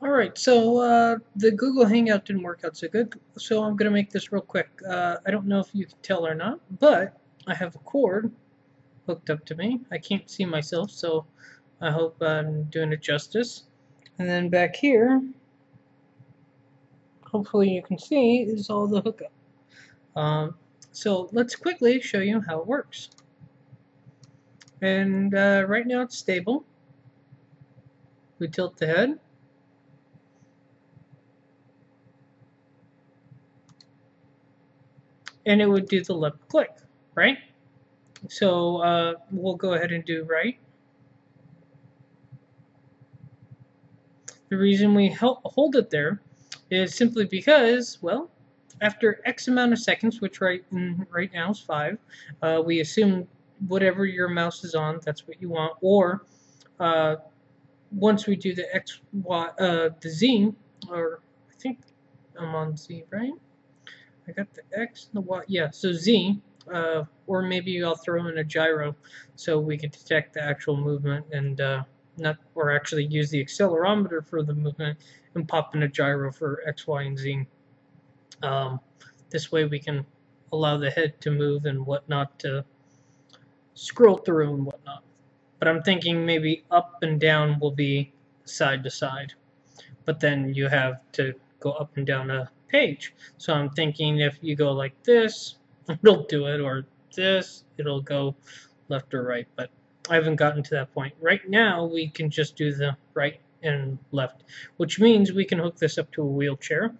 Alright, so uh, the Google Hangout didn't work out so good, so I'm going to make this real quick. Uh, I don't know if you can tell or not, but I have a cord hooked up to me. I can't see myself, so I hope I'm doing it justice. And then back here, hopefully you can see, is all the hookup. Um, so let's quickly show you how it works. And uh, right now it's stable. We tilt the head. And it would do the left click, right? So uh, we'll go ahead and do right. The reason we hold it there is simply because, well, after X amount of seconds, which right right now is five, uh, we assume whatever your mouse is on, that's what you want. Or uh, once we do the X, Y, uh, the Z, or I think I'm on Z, right? I got the X and the Y. Yeah, so Z, uh, or maybe I'll throw in a gyro so we can detect the actual movement and uh, not, or actually use the accelerometer for the movement and pop in a gyro for X, Y, and Z. Um, this way we can allow the head to move and whatnot to scroll through and whatnot. But I'm thinking maybe up and down will be side to side. But then you have to go up and down a page. So I'm thinking if you go like this, it'll do it, or this, it'll go left or right, but I haven't gotten to that point. Right now, we can just do the right and left, which means we can hook this up to a wheelchair.